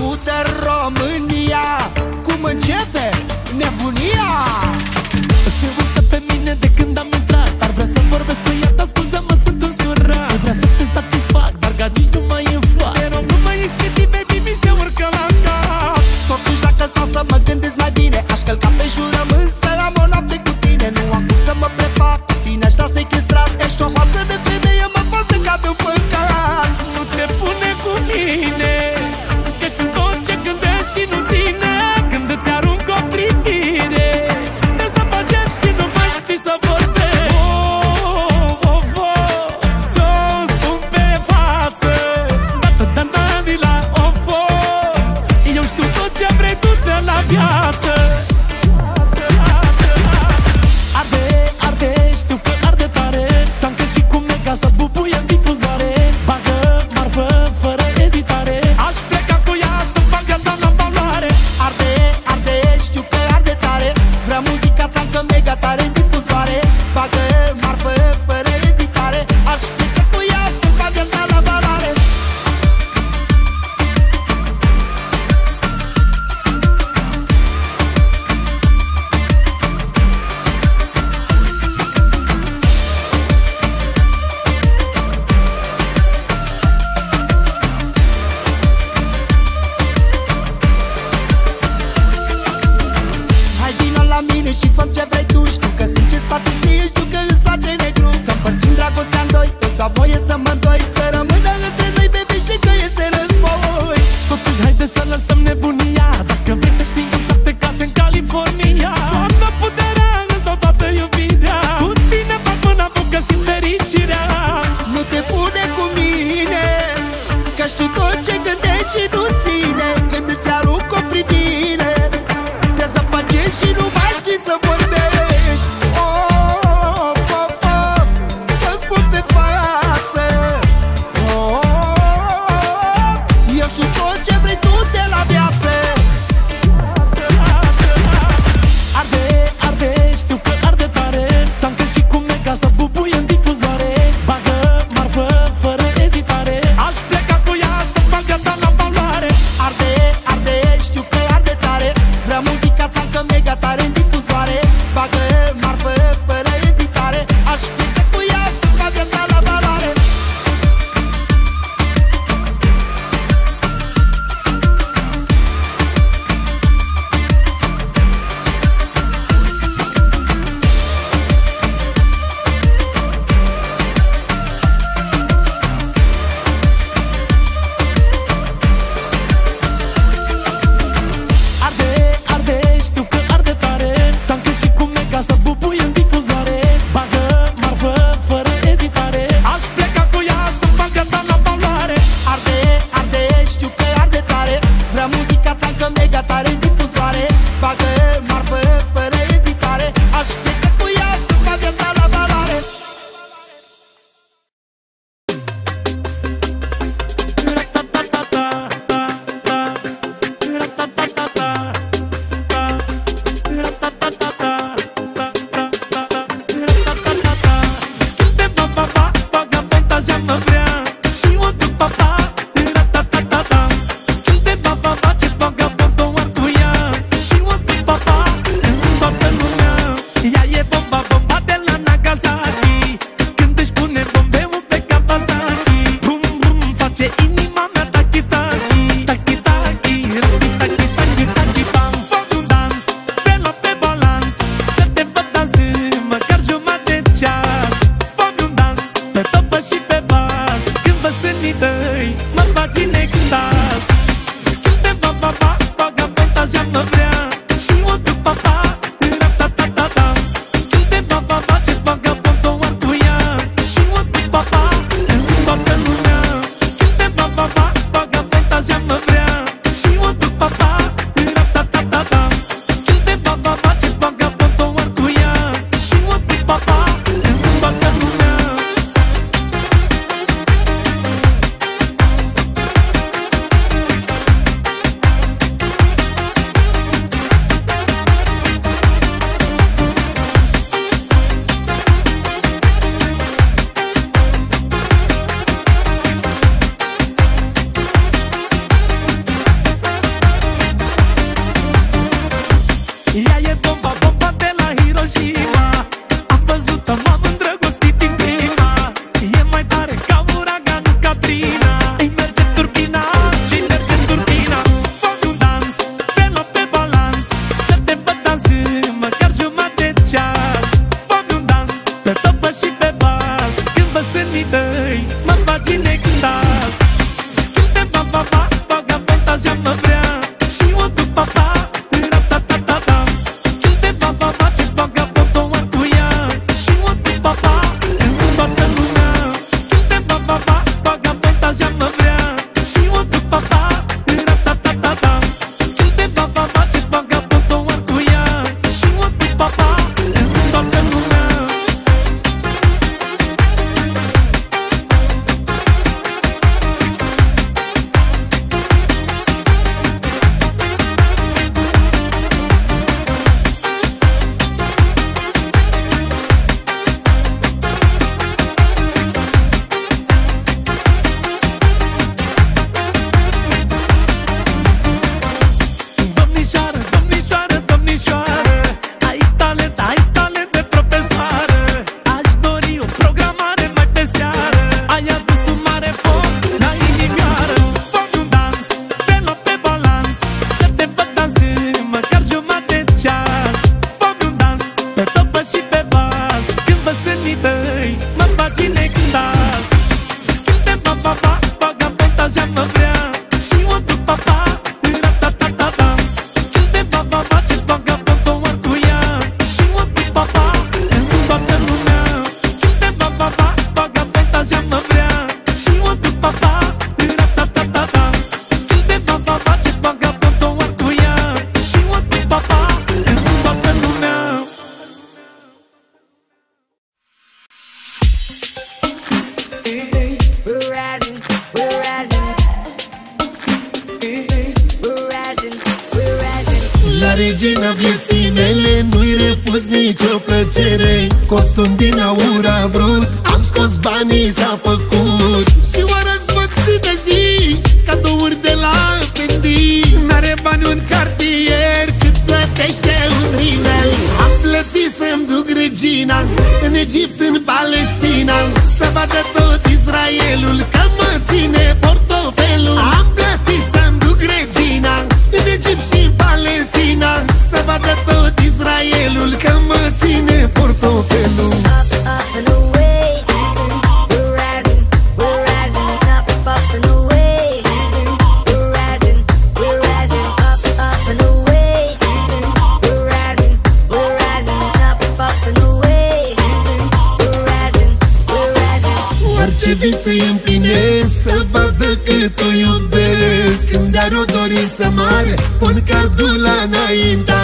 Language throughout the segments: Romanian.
ajută România. Cum începe nebunia? Se uită pe mine de când am intrat Ar vrea să vorbesc cu ea, dar scuză-mă, sunt însurat. Vrea să te satisfac, dar ca nu mai e fac Te rog, nu mai ispiti, baby, mi se urcă la cap. Totuși dacă stau să mă su coche regina În Egipt, în Palestina. Să vadă tot Israelul Că mă ține portofelul. Am plătit să-mi duc regina În Egipt și în Palestina. Să vadă tot Israelul Că mă ține portofelul. pun cardul înainte.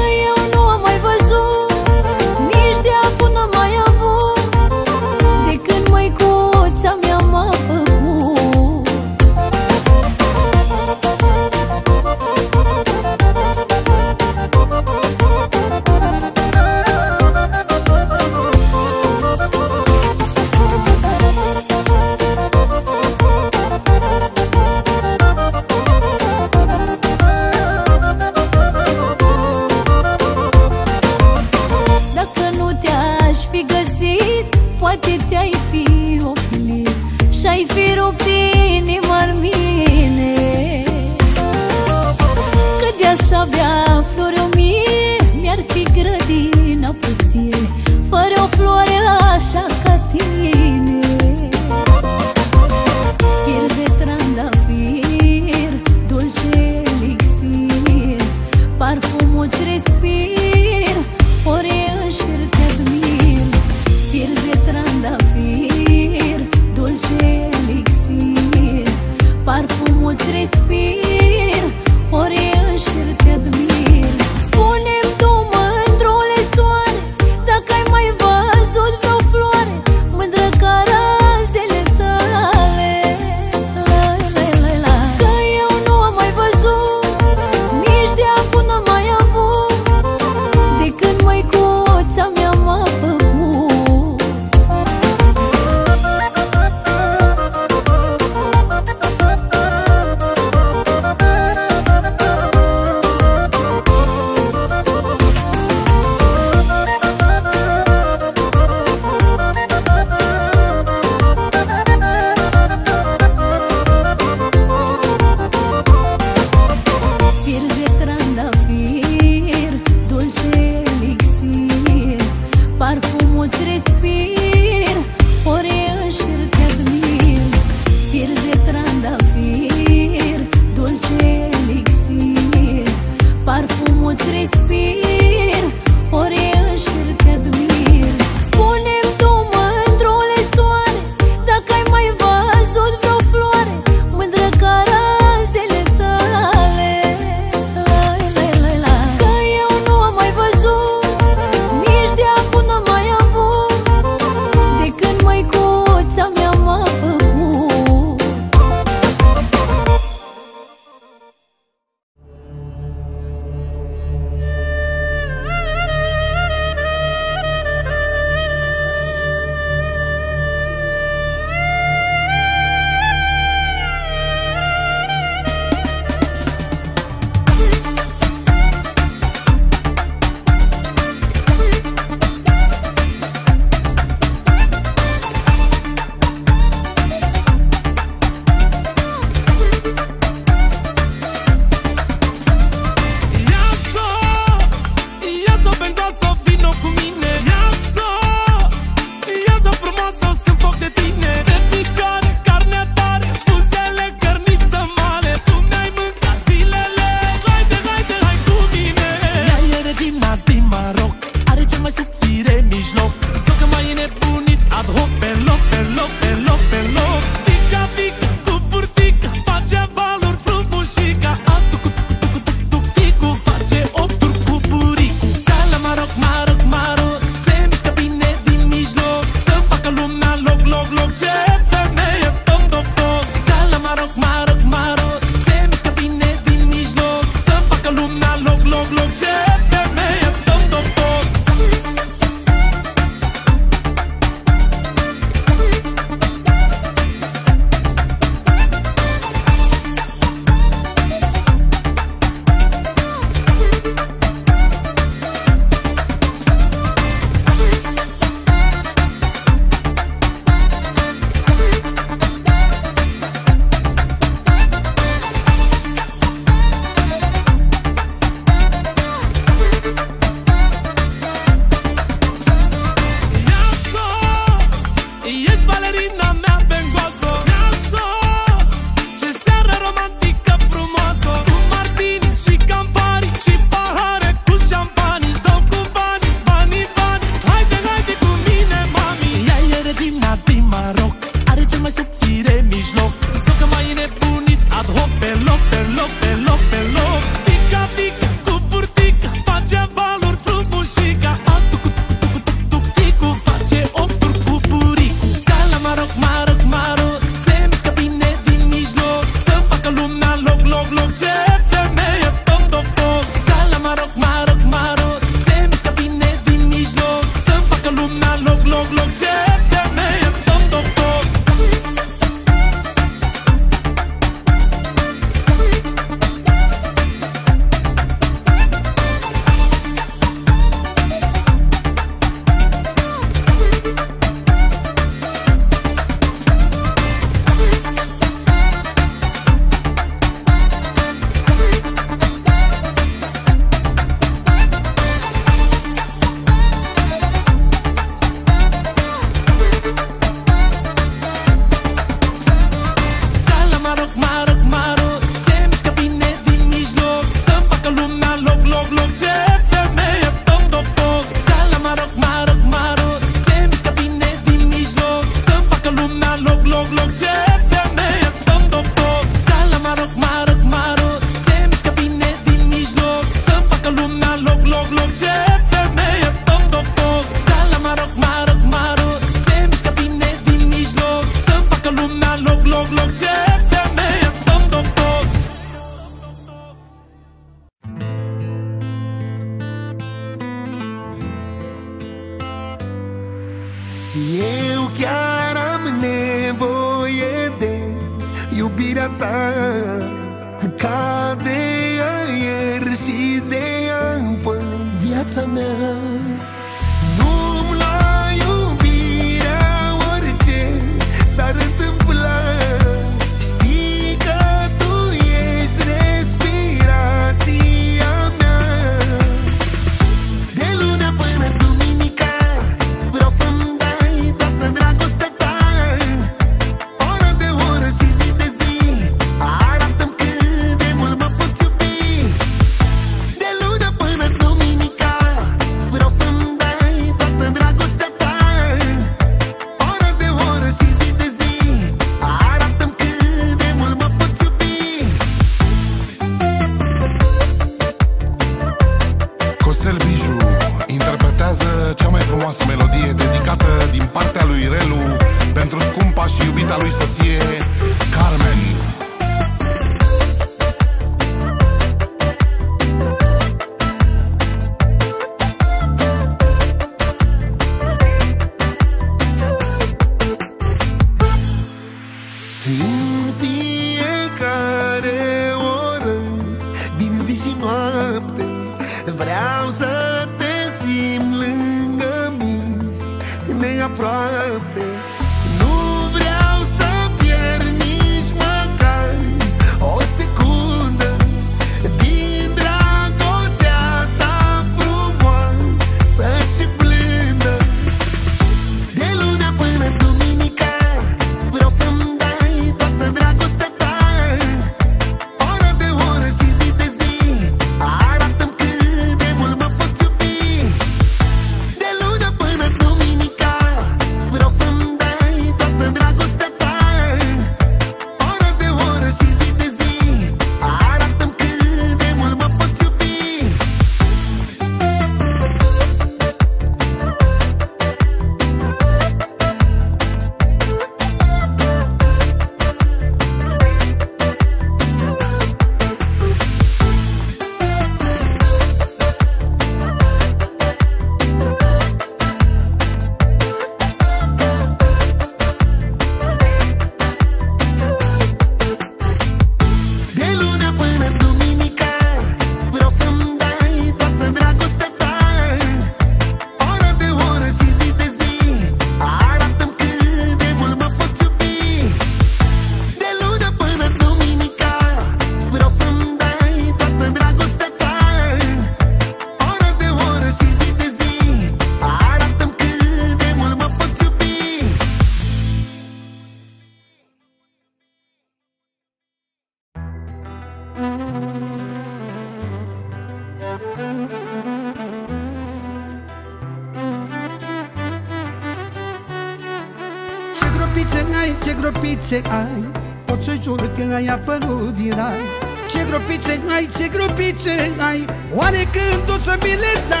Când o să mi le dai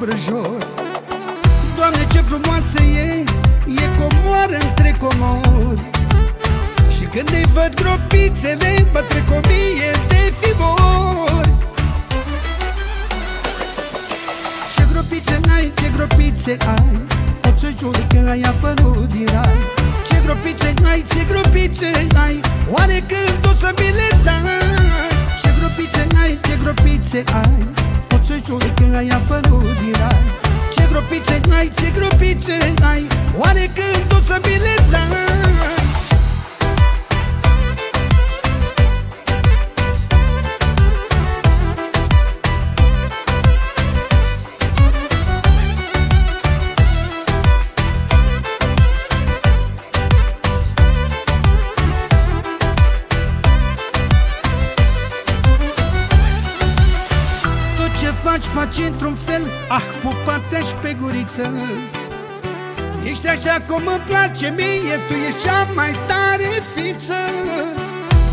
nouă brăjori Doamne, ce frumoasă e E comoară între comori. Și când îi văd gropițele Mă trec o mie de fibori. Ce gropițe n-ai, ce gropițe ai? Pot să jur că ai apărut din rai. Ce gropițe ai, ce gropițe ai? Oare când o să mi le dai? Ce gropițe ai, ce gropițe ai Pot să jur că ai apărut din rai. Ce gropițe ai, ce gropițe ai Oare când o să mi le dai faci, faci într-un fel Ah, pupate pe guriță. Ești așa cum îmi place mie Tu ești cea mai tare fiță.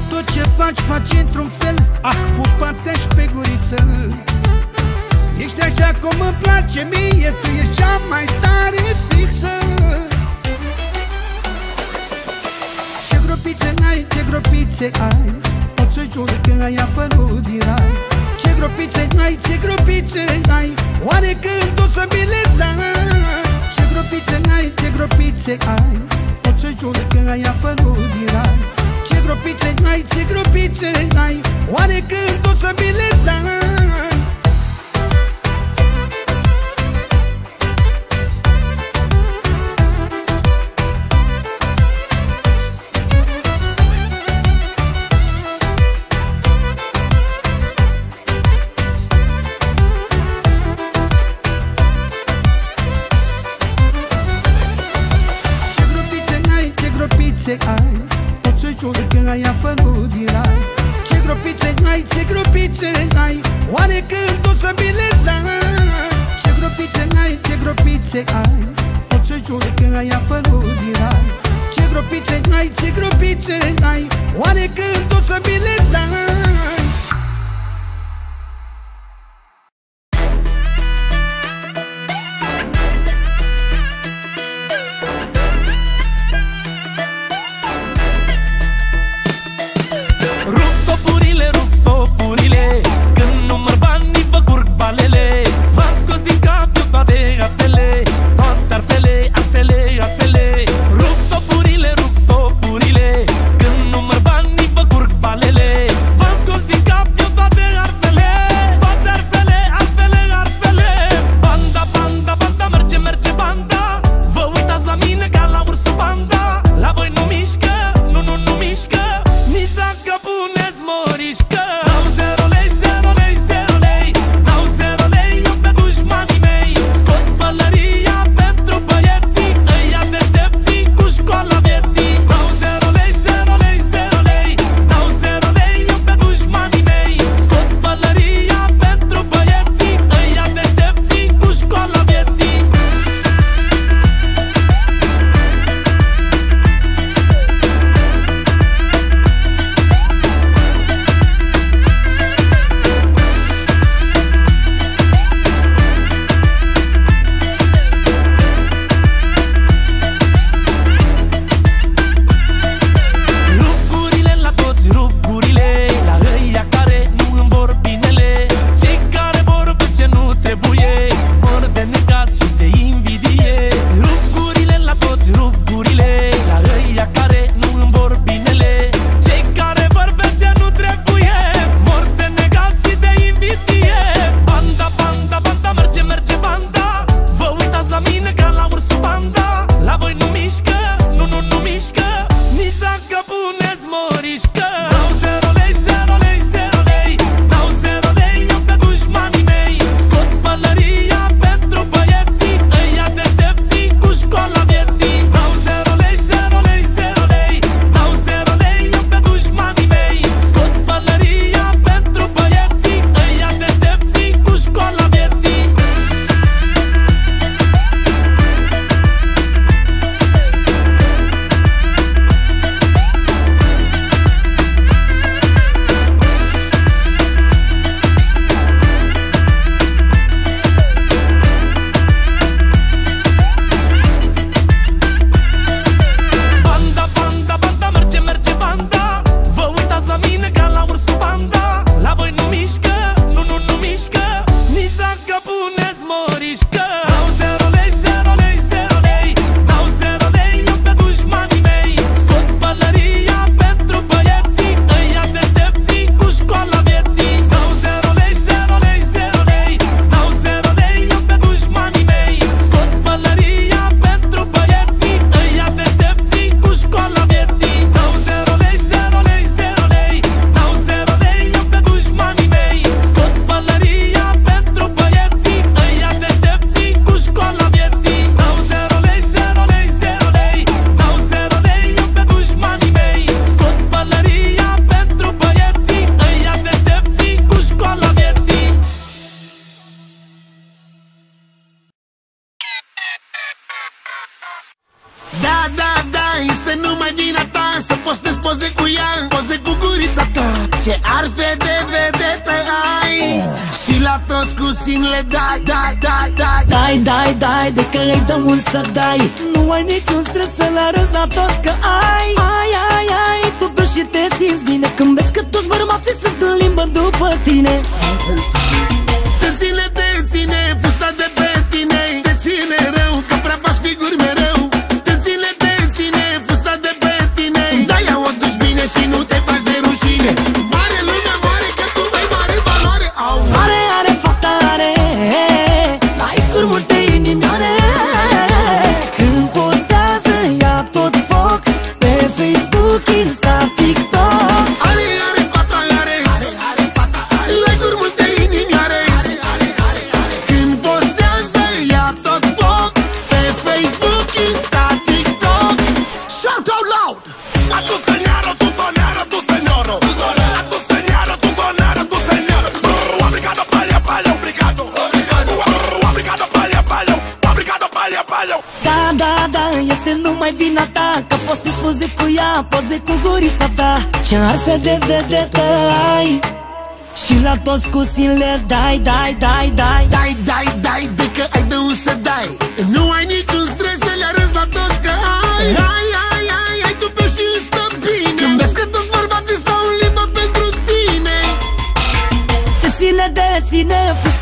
Tot ce faci, faci într-un fel Ah, pupate pe guriță. Ești așa cum îmi place mie Tu ești cea mai tare fiță. Ce gropițe n-ai, ce gropițe ai? Pot să jur că ai apărut din rai Ce gropițe ai, ce gropițe ai. Oare când o să mi le dai? Ce gropițe n-ai, ce gropițe ai. Pot să jur că ai apărut din rai. Ce gropițe ai, ce gropițe ai. Oare când o să mi le dai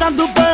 ține, fusta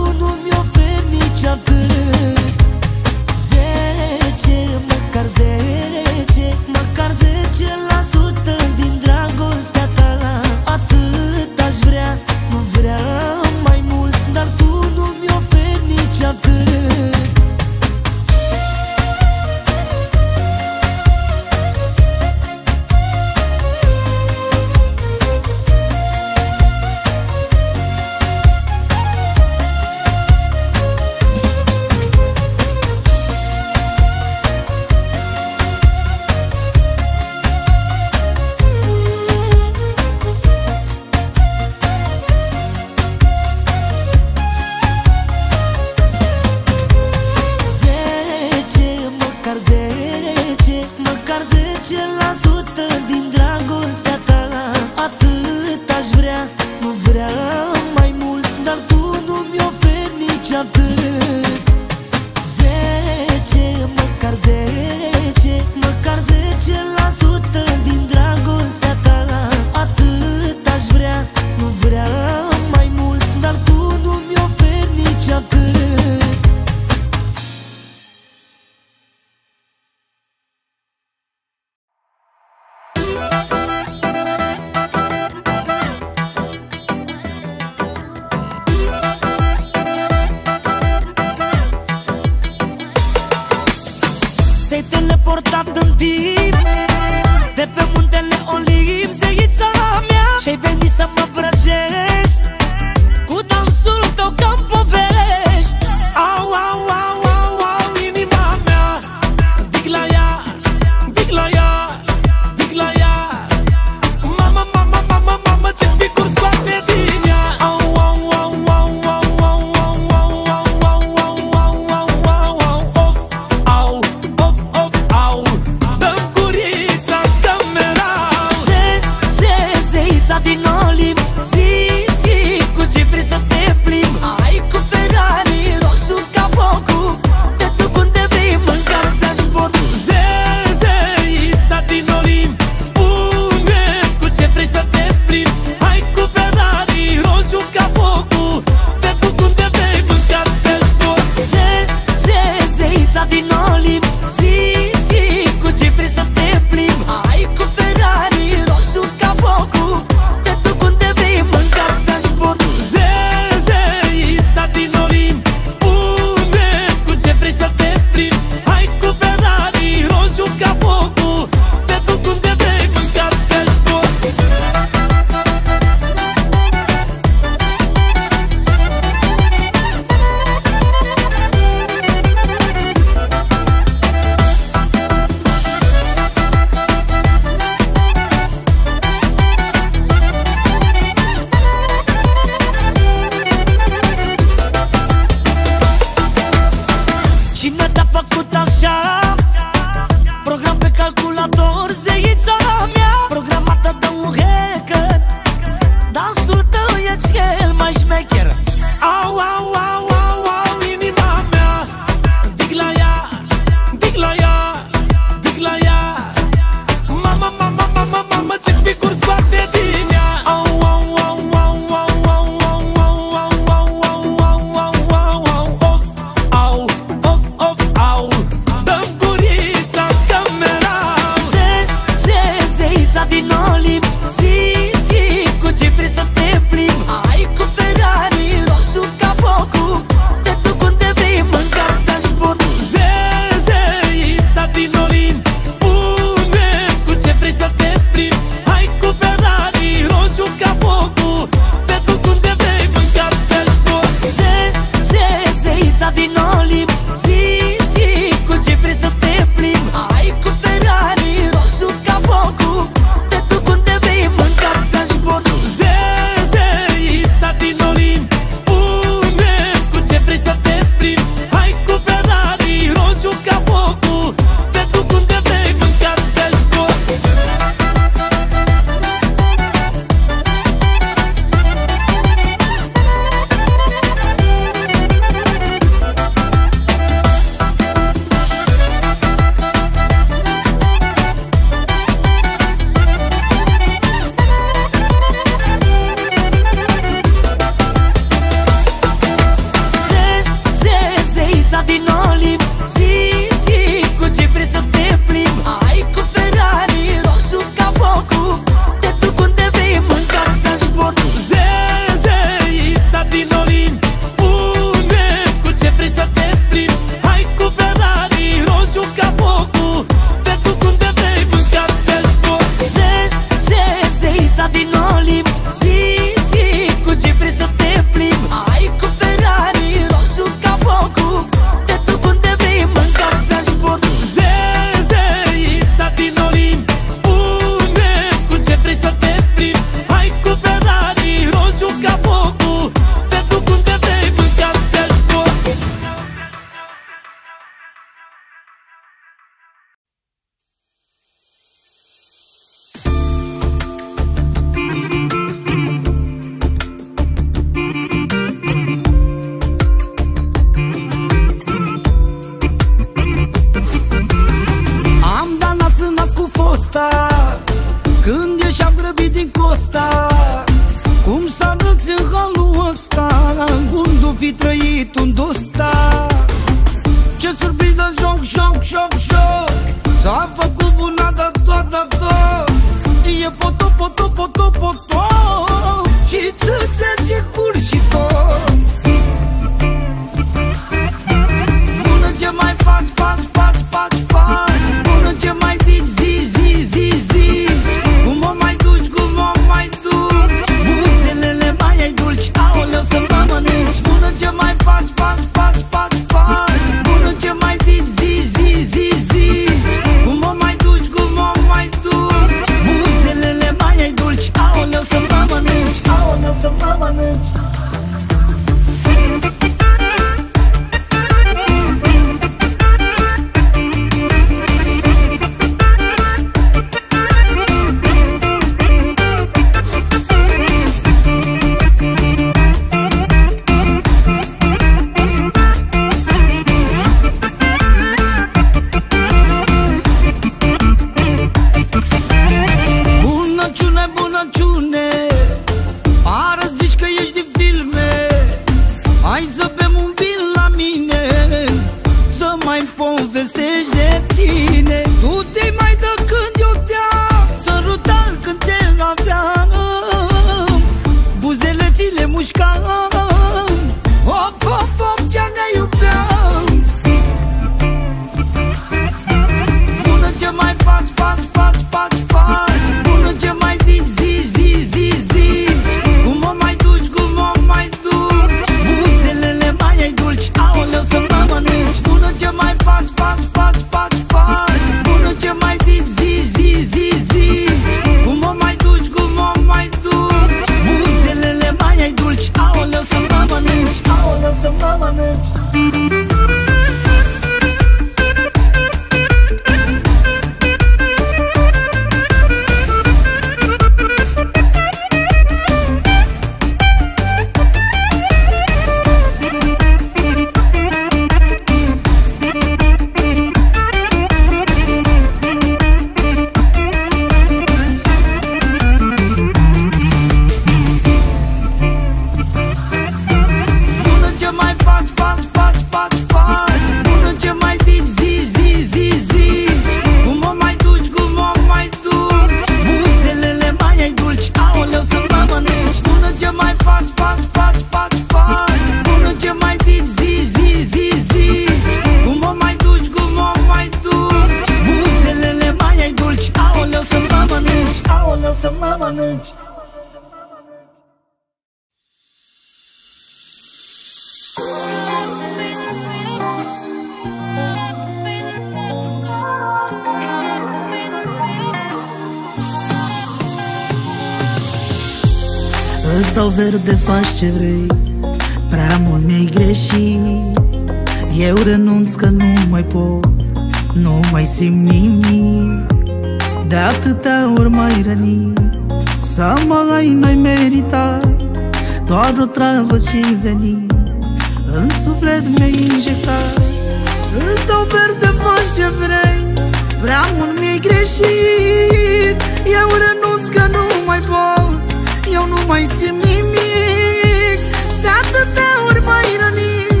simt nimic De atâtea ori m-ai rănit.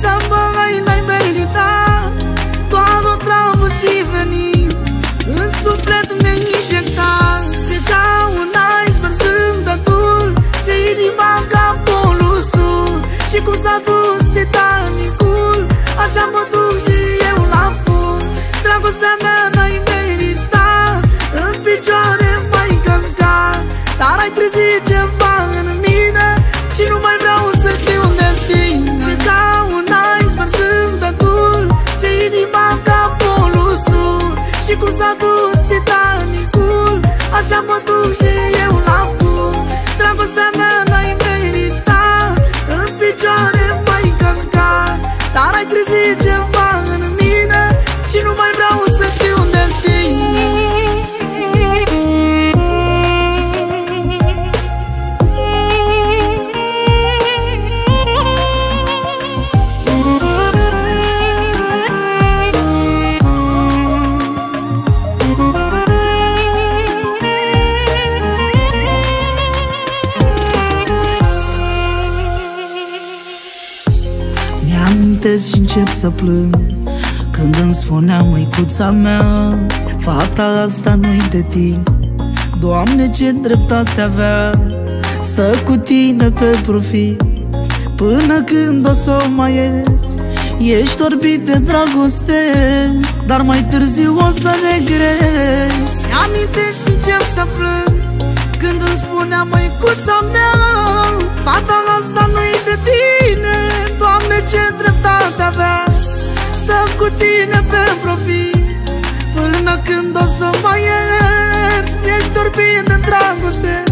Să mă ai n-ai meritat Doar o travă și venit În suflet mi-ai injectat Te dau un iceberg zâmbetul Ți inima ca polul sud Și cum s-a dus Titanicul Așa mă duc și eu la fund. Dragostea mea n-ai meritat În picioare m-ai călcat. Dar ai trezit Așa mă duc și eu la fund Dragostea mea n-ai meritat În picioare m-ai călcat Dar ai trezit ceva încep să plâng. Când îmi spunea măicuța mea Fata asta nu-i de tine. Doamne ce dreptate avea Stă cu tine pe profil Până când o să o mai ierți Ești orbit de dragoste Dar mai târziu o să regreți. Amintești și încep să plâng Când îmi spunea măicuța mea Fata asta nu-i de tine. Doamne ce dreptate avea. Stă cu tine pe profil Până când o să mă ierți. Ești orbit de dragoste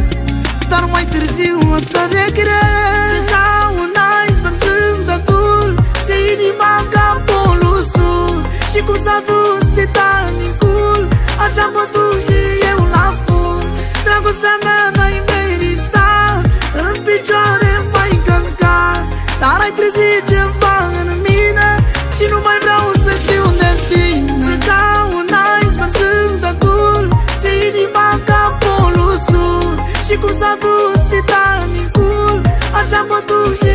Dar mai târziu o să regreți. Ca un iceberg sunt atul Ți inima ca polusul Și cum s-a dus Titanicul Așa mă duc și eu la fund. Dragostea mea n-ai meritat În picioare mai călcat. Dar ai Și cum s-a dus Titanicul Așa mă duc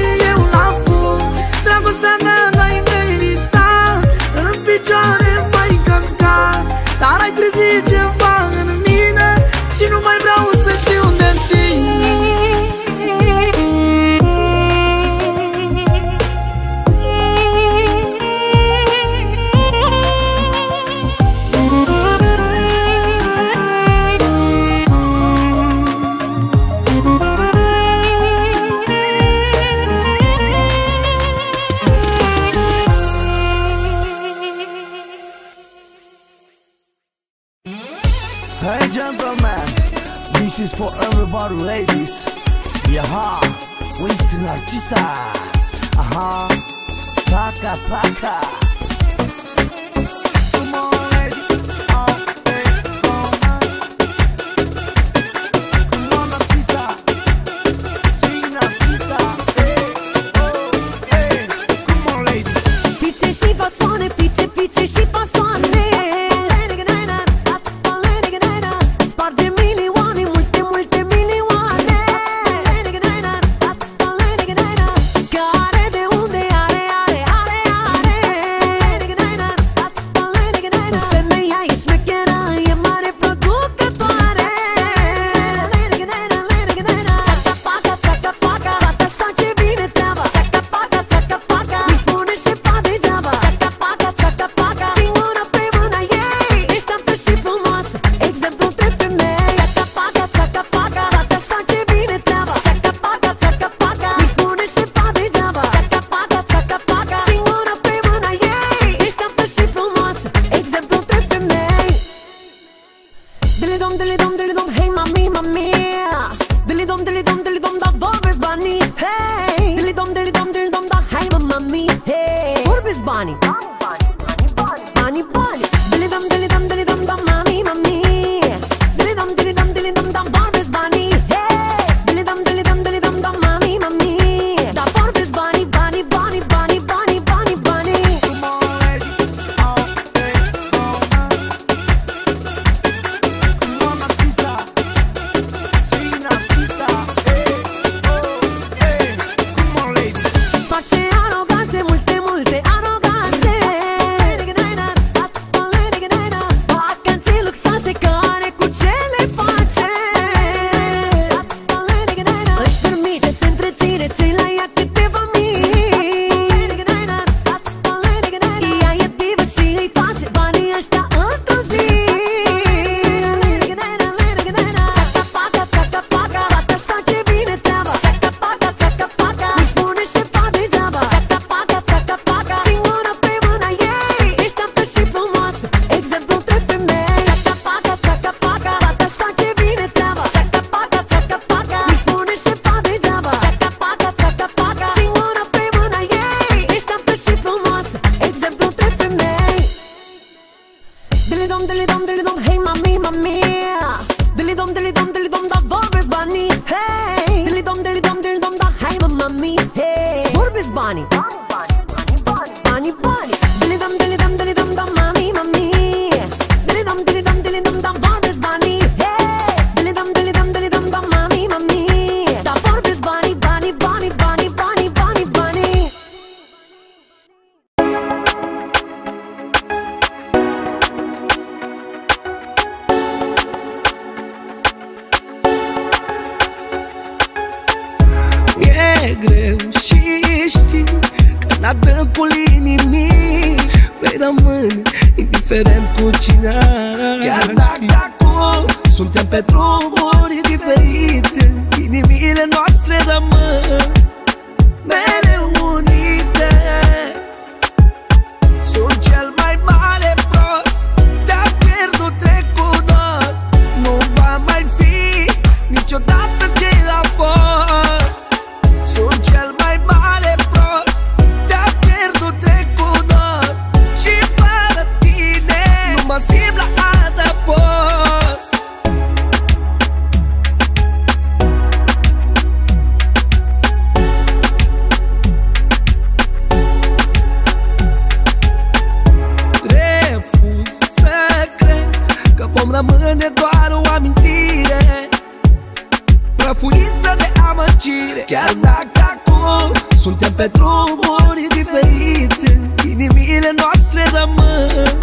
Inimile noastre rămân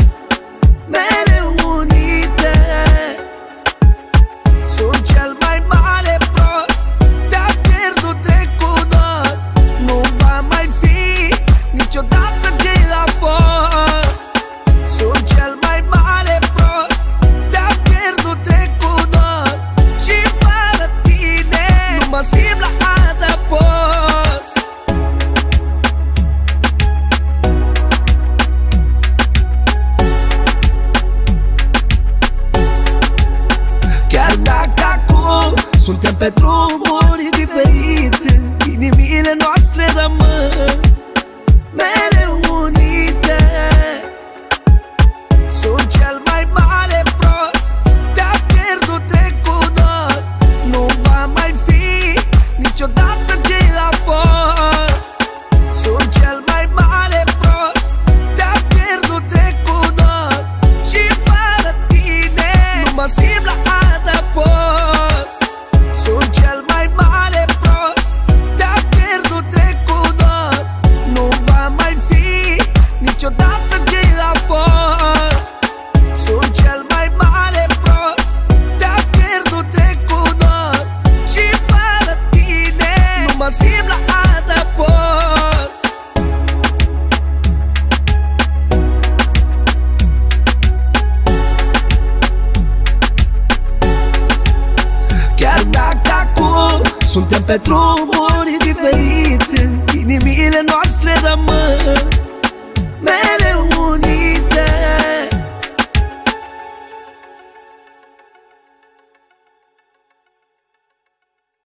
Mereu unite